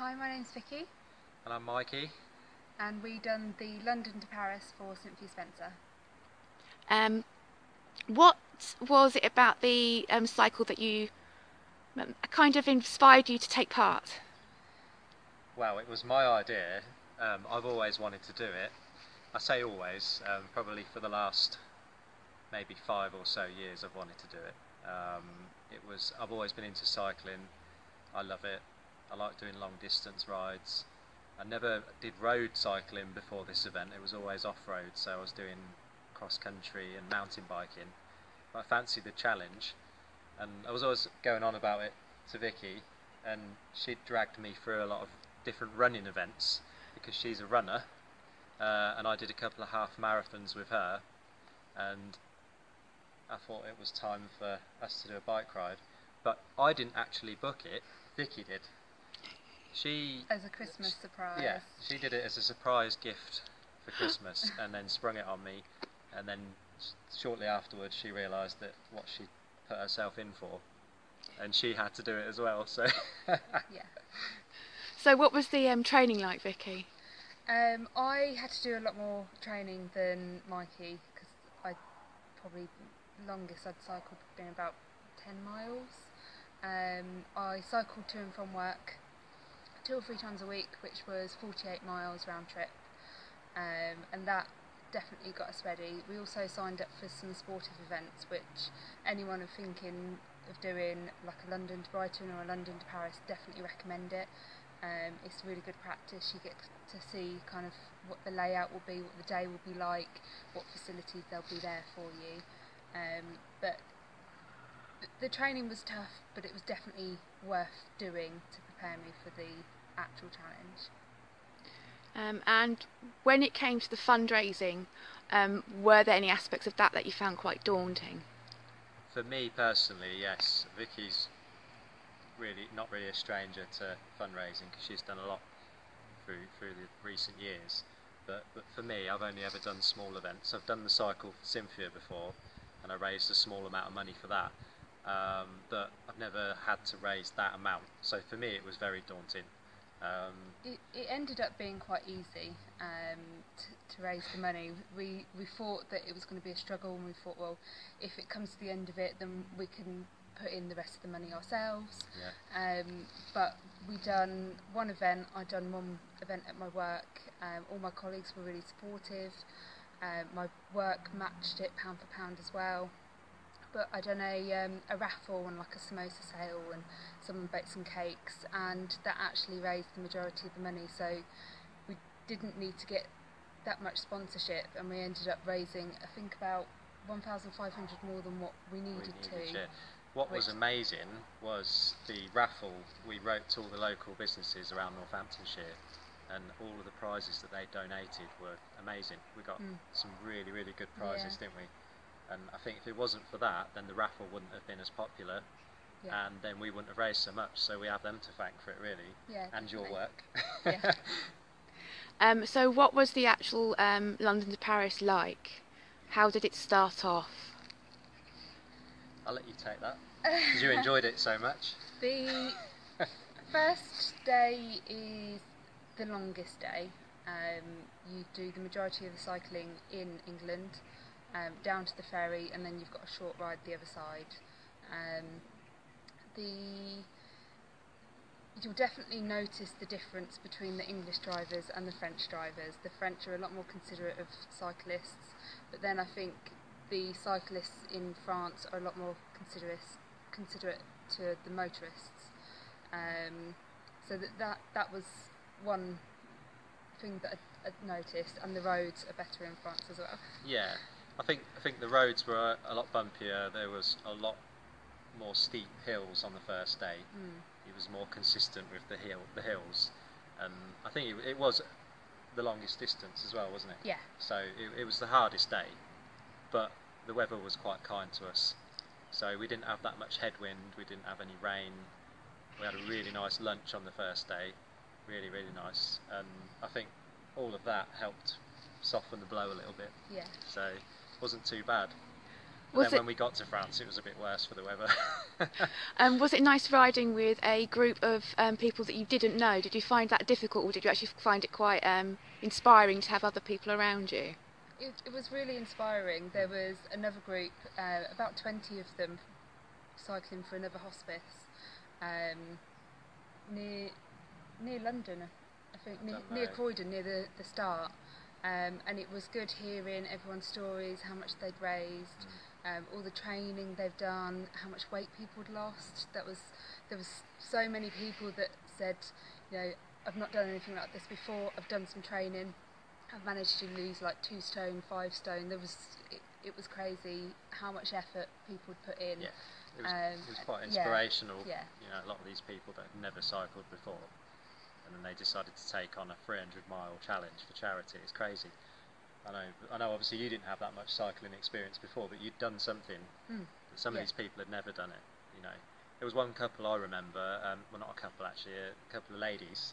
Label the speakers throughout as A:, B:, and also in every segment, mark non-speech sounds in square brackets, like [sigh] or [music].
A: Hi, my name's Vicky,
B: And I'm Mikey.
A: and we done the London to Paris for Cynthia Spencer.
C: Um, what was it about the um, cycle that you um, kind of inspired you to take part?
B: Well, it was my idea. Um, I've always wanted to do it. I say always, um, probably for the last maybe five or so years I've wanted to do it. Um, it was I've always been into cycling. I love it. I like doing long distance rides. I never did road cycling before this event. It was always off road, so I was doing cross country and mountain biking. But I fancied the challenge, and I was always going on about it to Vicky, and she dragged me through a lot of different running events because she's a runner, uh, and I did a couple of half marathons with her, and I thought it was time for us to do a bike ride. But I didn't actually book it. Vicky did. She
A: As a Christmas surprise.
B: yeah, she did it as a surprise gift for Christmas, [laughs] and then sprung it on me. And then shortly afterwards, she realised that what she put herself in for, and she had to do it as well. So [laughs]
A: Yeah.
C: So, what was the um, training like, Vicky?
A: Um, I had to do a lot more training than Mikey because I probably longest I'd cycled been about 10 miles. Um, I cycled to and from work two or three times a week, which was 48 miles round trip, um, and that definitely got us ready. We also signed up for some sportive events, which anyone thinking of doing, like a London to Brighton or a London to Paris, definitely recommend it. Um, it's really good practice. You get to see kind of what the layout will be, what the day will be like, what facilities they'll be there for you. Um, but the training was tough, but it was definitely worth doing to prepare me for the actual challenge.
C: Um, and when it came to the fundraising, um, were there any aspects of that that you found quite daunting?
B: for me personally, yes, Vicky's really not really a stranger to fundraising because she's done a lot through through the recent years. But but for me, I've only ever done small events. I've done the cycle for Cynthia before, and I raised a small amount of money for that. Um, but I've never had to raise that amount. So for me, it was very daunting. Um,
A: It, it ended up being quite easy um, to, to raise the money. We we thought that it was going to be a struggle, and we thought, well, if it comes to the end of it, then we can put in the rest of the money ourselves.
B: yeah.
A: Um, but we done one event. I done one event at my work. Um, all my colleagues were really supportive. Um, my work matched it pound for pound as well. But I done a um, a raffle and like a samosa sale, and someone baked some cakes, and that actually raised the majority of the money. So we didn't need to get that much sponsorship, and we ended up raising I think about 1,500 more than what we
B: we
A: needed,
B: needed
A: to.
B: to. What was amazing was the raffle we wrote to all the local businesses around Northamptonshire, and all of the prizes that they donated were amazing. We got
A: Mm.
B: some really, really good prizes,
A: Yeah.
B: didn't we? And I think if it wasn't for that, then the raffle wouldn't have been as popular,
A: Yeah.
B: and then we wouldn't have raised so much. So we have them to thank for it, really,
A: Yeah,
B: and your work.
A: Yeah. [laughs]
C: Um, so, what was the actual um, London to Paris like? How did it start off?
B: I'll let you take that because you [laughs] enjoyed it so much.
A: The [laughs] first day is the longest day. Um, you do the majority of the cycling in England, um, down to the ferry, and then you've got a short ride the other side. Um, the you'll definitely notice the difference between the English drivers and the French drivers. The French are a lot more considerate of cyclists, but then I think the cyclists in France are a lot more considerate considerate to the motorists. Um, so that, that that was one thing that I, I noticed, and the roads are better in France as well.
B: Yeah, I think I think the roads were a lot bumpier. There was a lot more steep hills on the first day.
A: Mm.
B: It was more consistent with the hill, the hills, and I think it, it was the longest distance as well, wasn't it?
A: Yeah,
B: So it, it was the hardest day, but the weather was quite kind to us. So we didn't have that much headwind. We didn't have any rain. We had a really nice lunch on the first day, really really nice, and I think all of that helped soften the blow a little bit
A: yeah.
B: so wasn't too bad.
C: Was
B: then
C: it
B: when we got to France, it was a bit worse for the weather. [laughs]
C: um, was it nice riding with a group of um, people that you didn't know? Did you find that difficult, or did you actually find it quite um, inspiring to have other people around you?
A: It, it was really inspiring. There was another group, uh, about 20 of them, cycling for another hospice um, near near London, I think, near, near. Croydon, near the, the start. Um, and it was good hearing everyone's stories, how much they'd raised, um, all the training they've done, how much weight people had lost. That was there was so many people that said, you know, I've not done anything like this before. I've done some training. I've managed to lose like two stone, five stone. There was it, it was crazy how much effort people would put in.
B: yeah, it was,
A: Um,
B: it was quite
A: yeah,
B: inspirational.
A: yeah.
B: You know, a lot of these people that had never cycled before, and then they decided to take on a 300 mile challenge for charity. It's crazy. I know. I know. Obviously, you didn't have that much cycling experience before, but you'd done something.
A: Mm,
B: Some
A: yeah.
B: of these people had never done it. You know, there was one couple I remember. Um, well, not a couple actually. A couple of ladies,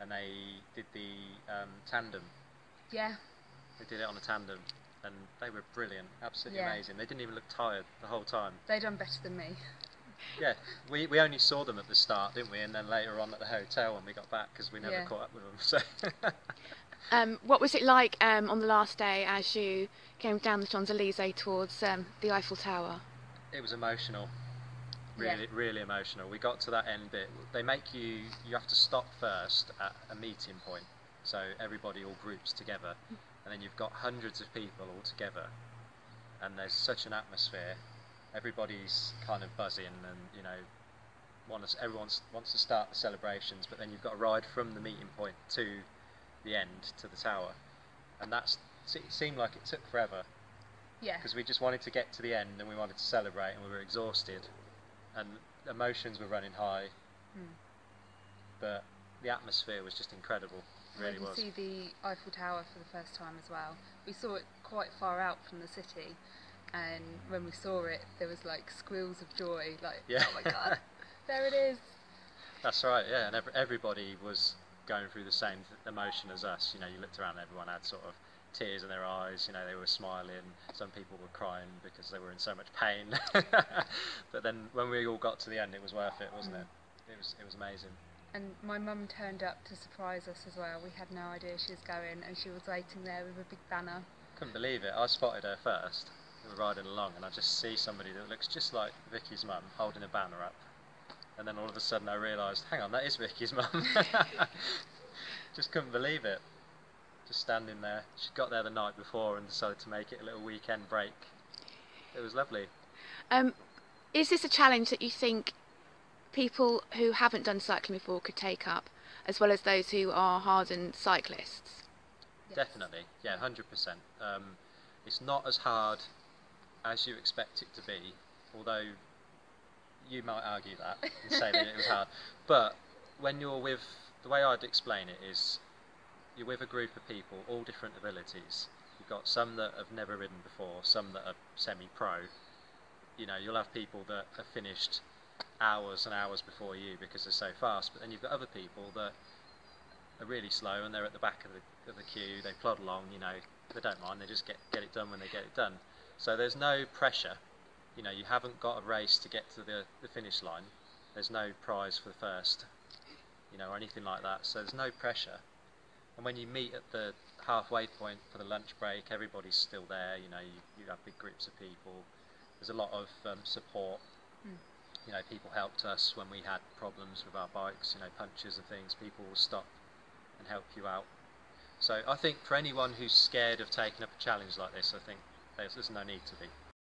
B: and they did the um, tandem.
A: Yeah,
B: They did it on a tandem, and they were brilliant, absolutely
A: Yeah.
B: amazing. They didn't even look tired the whole time.
A: They'd done better than me.
B: Yeah, we, we only saw them at the start, didn't we? And then later on at the hotel when we got back because we never
A: Yeah.
B: caught up with them. [laughs] So
C: Um, what was it like um, on the last day as you came down the Champs Elysees towards um, the Eiffel Tower?
B: it was emotional,
A: Yeah.
B: really, really emotional. We got to that end bit. They make you you have to stop first at a meeting point, so everybody all groups together, and then you've got hundreds of people all together, and there's such an atmosphere. Everybody's kind of buzzing, and you know, wants everyone wants to start the celebrations, but then you've got to ride from the meeting point to the end to the tower, and that's it seemed like it took forever.
A: Yeah,
B: because we just wanted to get to the end and we wanted to celebrate and we were exhausted. And emotions were running high.
A: Mm.
B: but the atmosphere was just incredible. It really
A: we
B: was.
A: see the Eiffel Tower for the first time as well. We saw it quite far out from the city, and when we saw it, there was like squeals of joy, like
B: Yeah.
A: oh my god, [laughs] there it is.
B: that's right yeah and every, everybody was going through the same th- emotion as us you know you looked around and everyone had sort of tears in their eyes you know they were smiling some people were crying because they were in so much pain [laughs] but then when we all got to the end it was worth it wasn't
A: Mm.
B: it it was it was amazing
A: And my mum turned up to surprise us as well. We had no idea she was going, and she was waiting there with a big banner.
B: Couldn't believe it. I spotted her first. Riding along, and I just see somebody that looks just like Vicky's mum holding a banner up. And then all of a sudden, I realised, hang on, that is Vicky's mum. [laughs] just couldn't believe it. Just standing there. She got there the night before and decided to make it a little weekend break. It was lovely.
C: Um, is this a challenge that you think people who haven't done cycling before could take up, as well as those who are hardened cyclists?
A: Yes.
B: Definitely, yeah, hundred percent. Um, it's not as hard as you expect it to be, although you might argue that and say that it was hard. [laughs] But when you're with, the way I'd explain it is, you're with a group of people, all different abilities. You've got some that have never ridden before, some that are semi-pro. You know, you'll have people that have finished hours and hours before you because they're so fast, but then you've got other people that are really slow and they're at the back of the, of the queue, they plod along, you know, they don't mind, they just get, get it done when they get it done. So there's no pressure, you know, you haven't got a race to get to the, the finish line, there's no prize for the first, you know, or anything like that, so there's no pressure. And when you meet at the halfway point for the lunch break, everybody's still there, you know, you, you have big groups of people, there's a lot of um, support.
A: Mm.
B: You know, people helped us when we had problems with our bikes, you know, punches and things, people will stop and help you out. So I think for anyone who's scared of taking up a challenge like this, I think there's, there's no need to be.